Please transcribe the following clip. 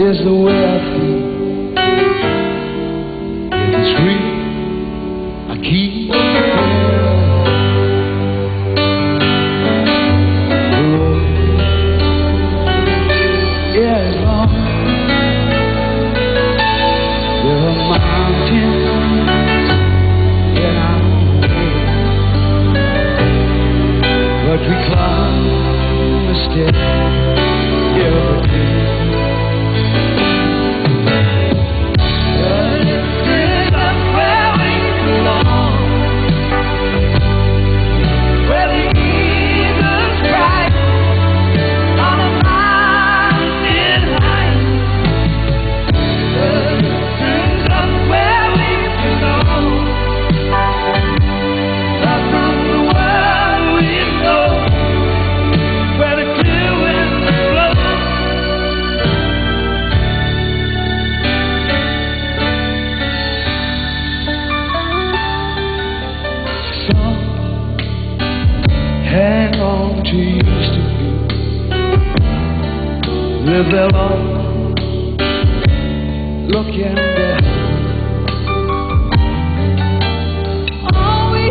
way I feel. If it's real, I keep The long. There are mountains, yeah, I know. But we climb a step every day. To used to be. Live their life looking back. All we